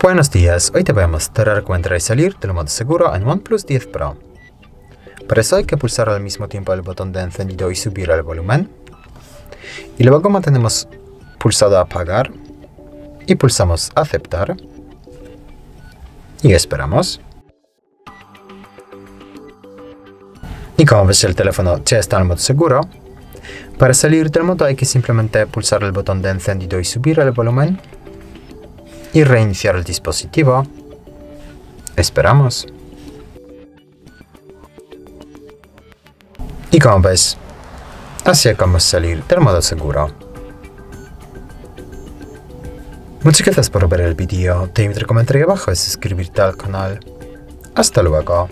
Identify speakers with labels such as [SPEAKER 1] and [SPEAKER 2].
[SPEAKER 1] Buenos días, hoy te voy a mostrar cómo entrar y salir del modo seguro en OnePlus 10 Pro. Para eso hay que pulsar al mismo tiempo el botón de encendido y subir el volumen. Y luego mantenemos pulsado apagar y pulsamos aceptar. Y esperamos. Y como ves el teléfono ya está en modo seguro. Para salir del modo hay que simplemente pulsar el botón de encendido y subir el volumen y reiniciar el dispositivo. Esperamos. Y como ves, así es como salir del modo seguro. Muchas gracias por ver el vídeo. Te invito a comentar abajo y suscribirte al canal. Hasta luego.